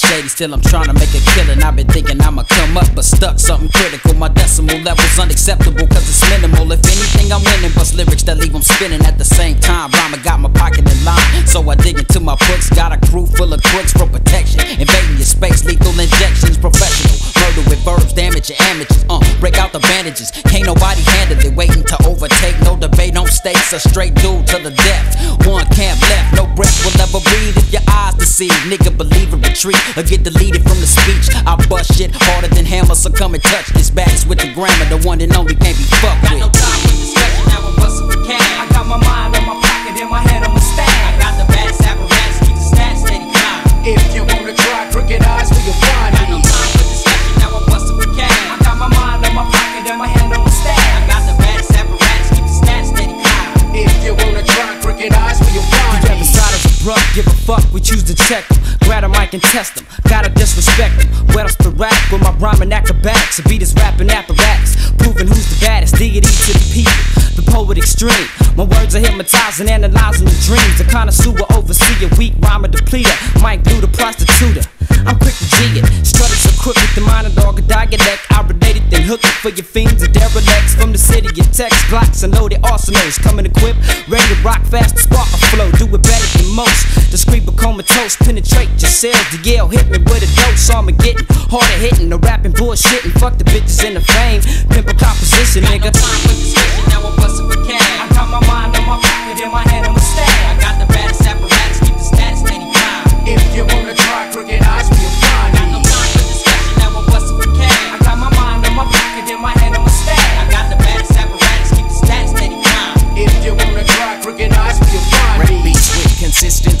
shady, still I'm trying to make a killing. I've been thinking I'ma come up, but stuck something critical. My decimal level's unacceptable, cause it's minimal. If anything, I'm winning, bust lyrics that leave them spinning at the same time. Rhyme got my pocket in line, so I dig into my books. Got a crew full of crooks for protection. Invading your space, lethal injections, professional. Murder with verbs, damage your amateurs. Uh, break out the bandages. Can't nobody handle it. Waiting to overtake, no debate on stakes. A straight dude to the death. Deceive. Nigga, believe it, retreat or get deleted from the speech. I bust shit harder than hammer, so come and touch this. Backs with the grammar, the one and only can't be fucked with. Got no time for discussion, now I'm busting the can. I got my mind on in my abrupt, give a fuck, we choose to check them. Grab a mic and test them, gotta disrespect them. Where else to rap with my rhyming acrobatics? A beat is rapping apparatus, proving who's the baddest. Deity to the people, the poet extreme. My words are hypnotizing, analyzing the dreams. A connoisseur, overseer, weak rhymer depleter. Mike Blue, the prostitute. I'm quick to G it, strutted so crooked, the dog a dialect. I related, then hook for your fiends and derelicts from the city. Your text blocks and loaded arsenals coming equipped, ready to rock fast, spark a flow, do it better than most. Discreet but comatose, penetrate your cells. The yell hit me with a dose, Armageddon, harder hitting, the rapping bullshitting. Fuck the bitches in the fame, pimp a composition, nigga.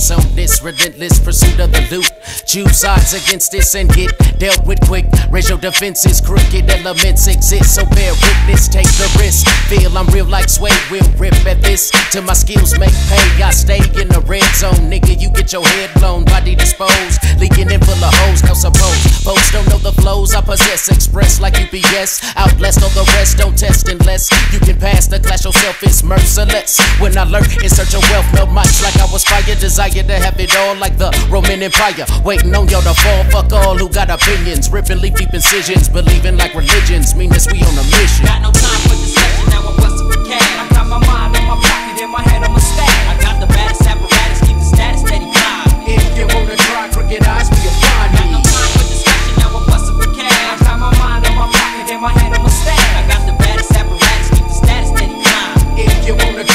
Consistence on this relentless pursuit of the loot. Choose sides against this and get dealt with quick. Raise your defenses, crooked elements exist, so bear witness, take the risk. Feel I'm real like Sway, we'll rip at this till my skills make pay. I stay in the red zone, nigga. You get your head blown, body disposed, leaking in full of hoes. Cause suppose folks don't know the flows I possess, express like UPS. Outlast all the rest, don't test unless you can pass the clash yourself. It's merciless. When I lurk in search of wealth, melt mics like inspire desire to have it all like the Roman Empire. Waiting on y'all to fall, fuck all who got opinions. Ripping leafy incisions, believing like religions. Mean Meanness, we on a mission. Got no time for discussion, now I'm busting for cash. I got my mind in my pocket in my head on my stack. I got the baddest apparatus, keep the status steady fly. If you wanna try crooked eyes, we apply me. Got no time for discussion, now I'm busting for cash. I got my mind in my pocket in my head on my stack. I got the baddest apparatus, keep the status steady fly. If you wanna